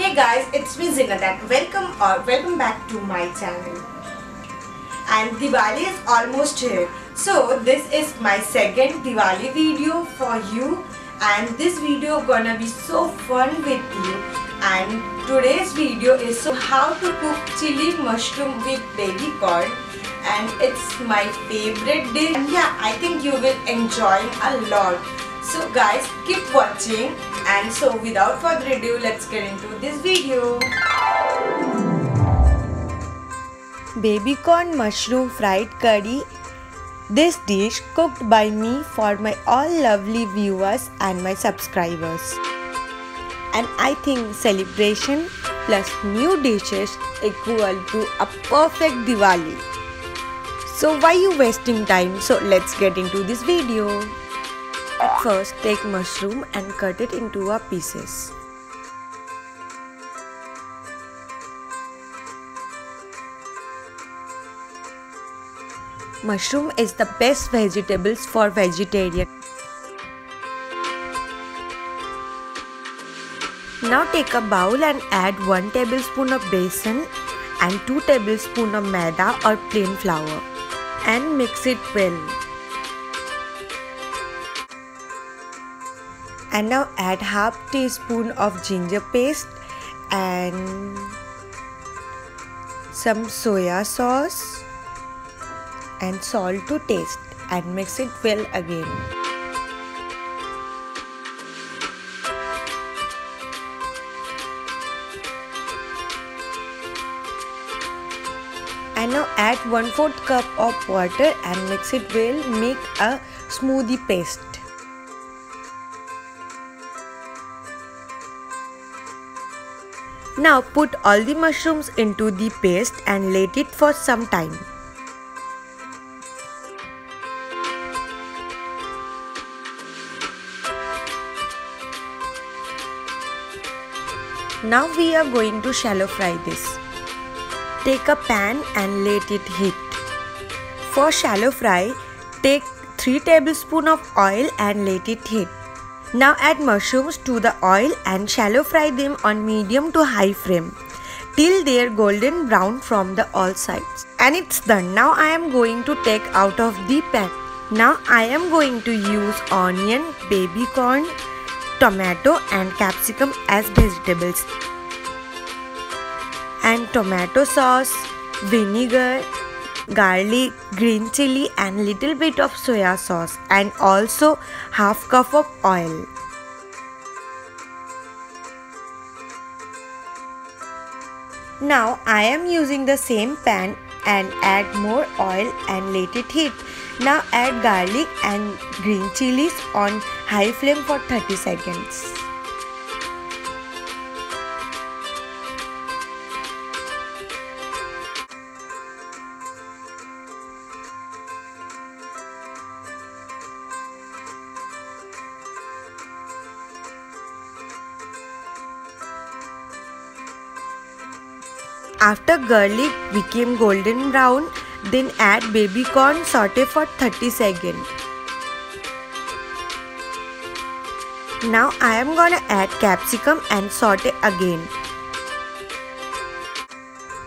Hey guys, it's me Zinat and welcome or welcome back to my channel. And Diwali is almost here. So this is my second Diwali video for you. And this video gonna be so fun with you. And today's video is so how to cook chili mushroom with baby corn and it's my favorite dish. And yeah I think you will enjoy a lot so guys keep watching and so without further ado let's get into this video baby corn mushroom fried curry this dish cooked by me for my all lovely viewers and my subscribers. And I think celebration plus new dishes equal to a perfect Diwali. So why you wasting time? So let's get into this video. First take mushroom and cut it into a pieces. Mushroom is the best vegetables for vegetarian. Now take a bowl and add 1 tablespoon of besan and 2 tablespoon of maida or plain flour and mix it well. And now add half teaspoon of ginger paste and some soya sauce and salt to taste and mix it well again. And now add 1 4th cup of water and mix it well. Make a smoothie paste. Now put all the mushrooms into the paste and let it for some time. Now we are going to shallow fry this. Take a pan and let it heat. For shallow fry, take 3 tablespoons of oil and let it heat. Now add mushrooms to the oil and shallow fry them on medium to high flame till they are golden brown from the all sides. And it's done. Now I am going to take out of the pan. Now I am going to use onion, baby corn, tomato and capsicum as vegetables and tomato sauce, vinegar, garlic, green chili and little bit of soya sauce and also half cup of oil. Now I am using the same pan and add more oil and let it heat. Now add garlic and green chilies on high flame for 30 seconds. After garlic became golden brown, then add baby corn saute for 30 seconds. Now I am gonna add capsicum and saute again.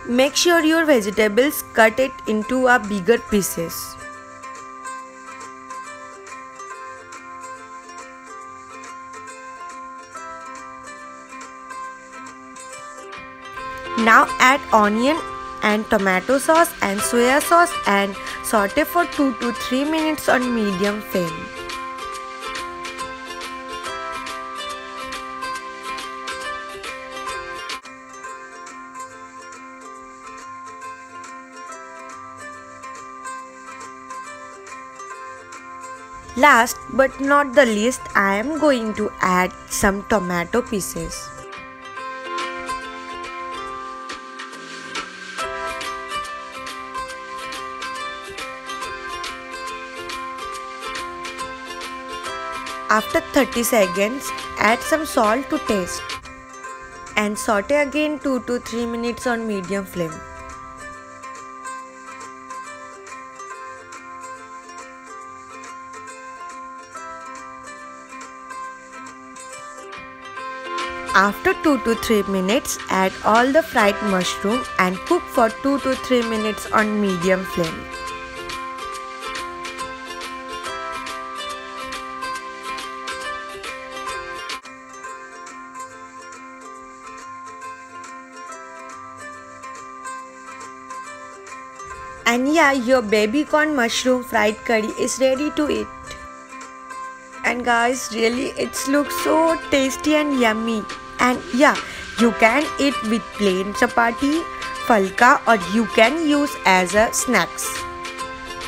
Make sure your vegetables cut it into a bigger pieces. Now add onion and tomato sauce and soya sauce and saute for 2 to 3 minutes on medium flame. Last but not the least, I am going to add some tomato pieces. After 30 seconds, add some salt to taste and saute again 2 to 3 minutes on medium flame. after 2 to 3 minutes add all the fried mushroom and cook for 2 to 3 minutes on medium flame. And yeah, your baby corn mushroom fried curry is ready to eat. And guys, really it looks so tasty and yummy. And yeah, you can eat with plain chapati, phulka or you can use as a snacks.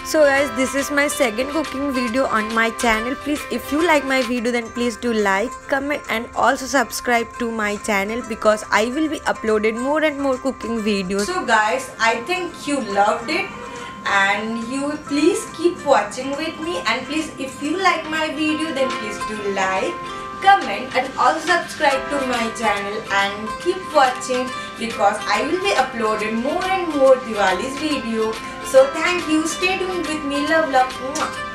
So guys, this is my second cooking video on my channel. Please, if you like my video, then please do like, comment and also subscribe to my channel because I will be uploaded more and more cooking videos. So guys, I think you loved it and you please keep watching with me and please if you like my video then please do like comment and also subscribe to my channel and keep watching because I will be uploading more and more Diwali's video. So thank you. Stay tuned with me. Love, love.